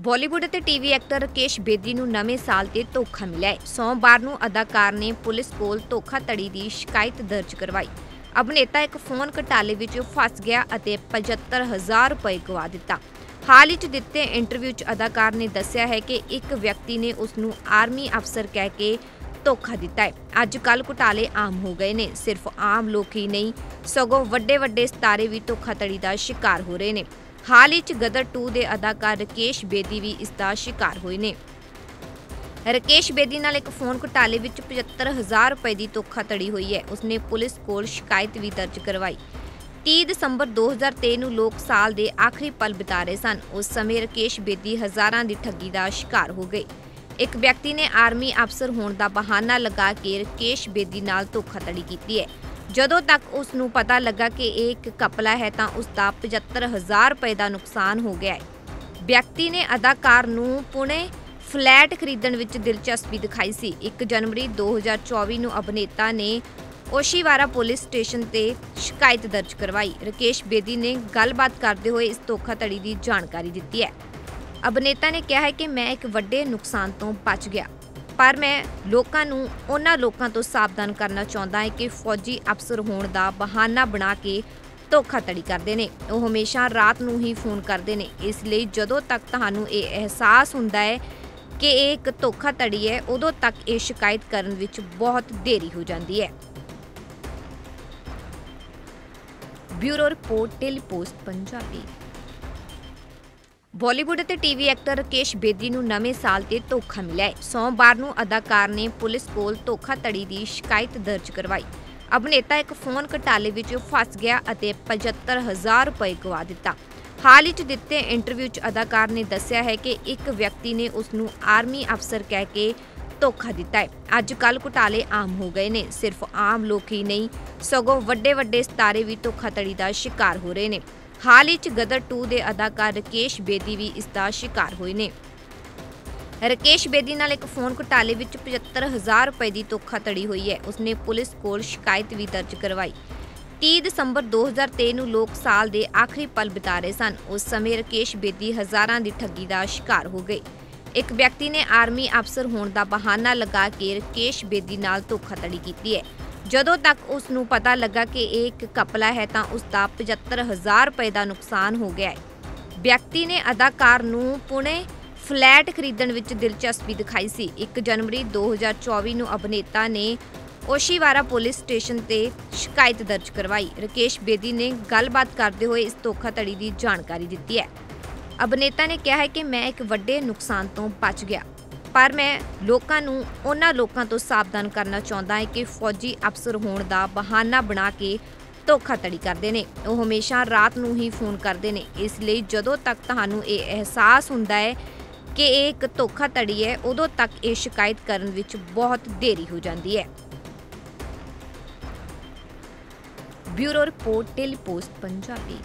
ਬਾਲੀਵੁੱਡ ਅਤੇ TV actor Rakesh Bedi ਨੂੰ ਨਵੇਂ ਸਾਲ ਤੇ ਧੋਖਾ ਮਿਲਿਆ ਹੈ। ਸੋਮਵਾਰ ਨੂੰ ਅਦਾਕਾਰ ਨੇ ਪੁਲਿਸ ਕੋਲ ਧੋਖਾਧੜੀ ਦੀ ਸ਼ਿਕਾਇਤ ਦਰਜ ਕਰਵਾਈ। ਅਭਿਨੇਤਾ ਇੱਕ ਫੋਨ ਘਟਾਲੇ ਵਿੱਚ ਫਸ ਗਿਆ ਅਤੇ 75000 ਰੁਪਏ ਗਵਾ ਦਿੱਤਾ। ਹਾਲ ਹੀ 'ਚ ਦਿੱਤੇ ਇੰਟਰਵਿਊ 'ਚ ਅਦਾਕਾਰ ਨੇ ਦੱਸਿਆ ਹੈ ਕਿ ਇੱਕ ਵਿਅਕਤੀ ਨੇ ਉਸ ਨੂੰ ਆਰਮੀ ਅਫਸਰ ਕਹਿ ਕੇ ਧੋਖਾ ਦਿੱਤਾ ਹੈ। ਅੱਜ ਕੱਲ ਘੁਟਾਲੇ ਆਮ ਹੋ ਗਏ ਨੇ। ਸਿਰਫ ਆਮ ਲੋਕ ਹੀ ਨਹੀਂ, ਸਗੋਂ ਵੱਡੇ ਵੱਡੇ ਸਤਾਰੇ ਵੀ ਧੋਖਾਧੜੀ ਦਾ ਸ਼ਿਕਾਰ ਹੋ ਰਹੇ ਨੇ। ਹਾਲ ਹੀ 'ਚ ਗਦਰ 2 ਦੇ ਅਦਾਕਾਰ ਰਕੇਸ਼ ਬੇਦੀ ਵੀ ਇਸ ਦਾ ਸ਼ਿਕਾਰ ਹੋਏ ਨੇ। ਰਕੇਸ਼ ਬੇਦੀ ਨਾਲ ਇੱਕ ਫੋਨ ਘੁਟਾਲੇ ਵਿੱਚ 75000 ਰੁਪਏ ਦੀ ਧੋਖਾਧੜੀ ਹੋਈ ਹੈ। ਉਸਨੇ ਪੁਲਿਸ ਕੋਲ ਸ਼ਿਕਾਇਤ ਵੀ ਦਰਜ ਕਰਵਾਈ। 30 ਦਸੰਬਰ 2023 ਨੂੰ ਲੋਕ ਸਾਲ ਦੇ ਆਖਰੀ ਪਲ ਬਿਤਾ ਰਹੇ ਸਨ। ਉਸ ਸਮੇਂ ਰਕੇਸ਼ ਬੇਦੀ ਹਜ਼ਾਰਾਂ ਦੀ ਠੱਗੀ ਦਾ ਸ਼ਿਕਾਰ ਹੋ ਗਏ। ਇੱਕ ਵਿਅਕਤੀ ਨੇ ਆਰਮੀ ਅਫਸਰ ਹੋਣ ਦਾ ਬਹਾਨਾ ਲਗਾ ਕੇ ਰਕੇਸ਼ ਬੇਦੀ ਨਾਲ ਧੋਖਾਧੜੀ ਕੀਤੀ ਹੈ। ਜਦੋਂ ਤੱਕ ਉਸ ਨੂੰ ਪਤਾ ਲੱਗਾ ਕਿ ਇਹ ਇੱਕ ਕਪਲਾ ਹੈ ਤਾਂ ਉਸ ਦਾ 75000 ਰੁਪਏ ਦਾ ਨੁਕਸਾਨ ਹੋ ਗਿਆ ਹੈ। ਵਿਅਕਤੀ ਨੇ ਅਦਾਕਾਰ ਨੂੰ ਪੁਣੇ ਫਲੈਟ ਖਰੀਦਣ ਵਿੱਚ ਦਿਲਚਸਪੀ ਦਿਖਾਈ ਸੀ। 1 ਜਨਵਰੀ 2024 ਨੂੰ ਅਭਿਨੇਤਾ ਨੇ ਓਸ਼ੀਵਾਰਾ ਪੁਲਿਸ ਸਟੇਸ਼ਨ ਤੇ ਸ਼ਿਕਾਇਤ ਦਰਜ ਕਰਵਾਈ। ਰਕੇਸ਼ ਬੇਦੀ ਨੇ ਗੱਲਬਾਤ ਕਰਦੇ ਹੋਏ ਇਸ ਧੋਖਾਧੜੀ ਦੀ ਜਾਣਕਾਰੀ ਦਿੱਤੀ ਹੈ। ਅਭਿਨੇਤਾ ਨੇ ਕਿਹਾ ਹੈ ਕਿ ਮੈਂ ਇੱਕ ਵੱਡੇ ਨੁਕਸਾਨ ਤੋਂ ਬਚ ਗਿਆ। ਪਰ ਮੈਂ ਲੋਕਾਂ ਨੂੰ, ਉਹਨਾਂ ਲੋਕਾਂ ਤੋਂ ਸਾਵਧਾਨ ਕਰਨਾ ਚਾਹੁੰਦਾ ਹਾਂ ਕਿ ਫੌਜੀ ਅਫਸਰ ਹੋਣ ਦਾ ਬਹਾਨਾ ਬਣਾ ਕੇ ਧੋਖਾਧੜੀ ਕਰਦੇ ਨੇ। ਉਹ ਹਮੇਸ਼ਾ ਰਾਤ ਨੂੰ ਹੀ ਫੋਨ ਕਰਦੇ ਨੇ। ਇਸ ਲਈ ਜਦੋਂ ਤੱਕ ਤੁਹਾਨੂੰ ਇਹ ਅਹਿਸਾਸ ਹੁੰਦਾ ਹੈ ਕਿ ਇਹ ਇੱਕ ਧੋਖਾਧੜੀ ਹੈ, ਉਦੋਂ ਤੱਕ ਇਹ ਸ਼ਿਕਾਇਤ ਕਰਨ ਵਿੱਚ ਬਹੁਤ ਦੇਰੀ ਹੋ ਜਾਂਦੀ ਹੈ। Bureau report daily post Punjabi. Bollywood ਅਤੇ ਟੀਵੀ ਐਕਟਰ ਰਕੇਸ਼ ਬੇਦੀ ਨੂੰ ਨਵੇਂ ਸਾਲ ਤੇ ਧੋਖਾ ਮਿਲਿਆ ਹੈ। ਸੋਮਵਾਰ ਨੂੰ ਅਦਾਕਾਰ ਨੇ ਪੁਲਿਸ ਕੋਲ ਧੋਖਾਧੜੀ ਦੀ ਸ਼ਿਕਾਇਤ ਦਰਜ ਕਰਵਾਈ। ਅਭਿਨੇਤਾ ਇੱਕ ਫੋਨ ਘਟਾਲੇ ਵਿੱਚ ਫਸ ਗਿਆ ਅਤੇ 75000 ਰੁਪਏ ਗਵਾ ਦਿੱਤਾ। ਹਾਲ ਹੀ 'ਚ ਦਿੱਤੇ ਇੰਟਰਵਿਊ 'ਚ ਅਦਾਕਾਰ ਨੇ ਦੱਸਿਆ ਹੈ ਕਿ ਇੱਕ ਵਿਅਕਤੀ ਨੇ ਉਸ ਨੂੰ ਆਰਮੀ ਅਫਸਰ ਕਹਿ ਕੇ ਧੋਖਾ ਦਿੱਤਾ ਹੈ। ਅੱਜ ਕੱਲ ਘੁਟਾਲੇ ਆਮ ਹੋ ਗਏ ਨੇ। ਸਿਰਫ ਆਮ ਲੋਕ ਹੀ ਨਹੀਂ, ਸਗੋਂ ਵੱਡੇ ਵੱਡੇ ਸਤਾਰੇ ਵੀ ਧੋਖਾਧੜੀ ਦਾ ਸ਼ਿਕਾਰ ਹੋ ਰਹੇ ਨੇ। ਹਾਲ ਹੀ 'ਚ ਗਦਰ 2 ਦੇ ਅਦਾਕਾਰ ਰਕੇਸ਼ ਬੇਦੀ ਵੀ ਇਸ ਦਾ ਸ਼ਿਕਾਰ ਹੋਏ ਨੇ। ਰਕੇਸ਼ ਬੇਦੀ ਨਾਲ ਇੱਕ ਫੋਨ ਘੁਟਾਲੇ ਵਿੱਚ 75000 ਰੁਪਏ ਦੀ ਧੋਖਾਧੜੀ ਹੋਈ ਹੈ। ਉਸਨੇ ਪੁਲਿਸ ਕੋਲ ਸ਼ਿਕਾਇਤ ਵੀ ਦਰਜ ਕਰਵਾਈ। 30 ਦਸੰਬਰ 2023 ਨੂੰ ਲੋਕ ਸਾਲ ਦੇ ਆਖਰੀ ਪਲ ਬਿਤਾ ਰਹੇ ਸਨ। ਉਸ ਸਮੇਂ ਰਕੇਸ਼ ਬੇਦੀ ਹਜ਼ਾਰਾਂ ਦੀ ਠੱਗੀ ਦਾ ਸ਼ਿਕਾਰ ਹੋ ਗਏ। ਇੱਕ ਵਿਅਕਤੀ ਨੇ ਆਰਮੀ ਅਫਸਰ ਹੋਣ ਦਾ ਬਹਾਨਾ ਲਗਾ ਕੇ ਰਕੇਸ਼ ਬੇਦੀ ਨਾਲ ਧੋਖਾਧੜੀ ਕੀਤੀ ਹੈ। ਜਦੋਂ ਤੱਕ ਉਸ ਨੂੰ ਪਤਾ ਲੱਗਾ ਕਿ ਇਹ ਇੱਕ ਕਪਲਾ ਹੈ ਤਾਂ ਉਸ ਦਾ 75000 ਰੁਪਏ ਦਾ ਨੁਕਸਾਨ ਹੋ ਗਿਆ ਹੈ। ਵਿਅਕਤੀ ਨੇ ਅਦਾਕਾਰ ਨੂੰ ਪੁਣੇ ਫਲੈਟ ਖਰੀਦਣ ਵਿੱਚ ਦਿਲਚਸਪੀ ਦਿਖਾਈ ਸੀ। 1 ਜਨਵਰੀ 2024 ਨੂੰ ਅਭਿਨੇਤਾ ਨੇ ਓਸ਼ੀਵਾਰਾ ਪੁਲਿਸ ਸਟੇਸ਼ਨ ਤੇ ਸ਼ਿਕਾਇਤ ਦਰਜ ਕਰਵਾਈ। ਰਕੇਸ਼ ਬੇਦੀ ਨੇ ਗੱਲਬਾਤ ਕਰਦੇ ਹੋਏ ਇਸ ਧੋਖਾਧੜੀ ਦੀ ਜਾਣਕਾਰੀ ਦਿੱਤੀ ਹੈ। ਅਭਿਨੇਤਾ ਨੇ ਕਿਹਾ ਹੈ ਕਿ ਮੈਂ ਇੱਕ ਵੱਡੇ ਨੁਕਸਾਨ ਤੋਂ ਬਚ ਗਿਆ। ਪਰ ਮੈਂ ਲੋਕਾਂ ਨੂੰ, ਉਹਨਾਂ ਲੋਕਾਂ ਤੋਂ ਸਾਵਧਾਨ ਕਰਨਾ ਚਾਹੁੰਦਾ ਹਾਂ ਕਿ ਫੌਜੀ ਅਫਸਰ ਹੋਣ ਦਾ ਬਹਾਨਾ ਬਣਾ ਕੇ ਧੋਖਾਧੜੀ ਕਰਦੇ ਨੇ। ਉਹ ਹਮੇਸ਼ਾ ਰਾਤ ਨੂੰ ਹੀ ਫੋਨ ਕਰਦੇ ਨੇ। ਇਸ ਲਈ ਜਦੋਂ ਤੱਕ ਤੁਹਾਨੂੰ ਇਹ ਅਹਿਸਾਸ ਹੁੰਦਾ ਹੈ ਕਿ ਇਹ ਇੱਕ ਧੋਖਾਧੜੀ ਹੈ, ਉਦੋਂ ਤੱਕ ਇਹ ਸ਼ਿਕਾਇਤ ਕਰਨ ਵਿੱਚ ਬਹੁਤ ਦੇਰੀ ਹੋ ਜਾਂਦੀ ਹੈ। Bureau report daily post Punjabi.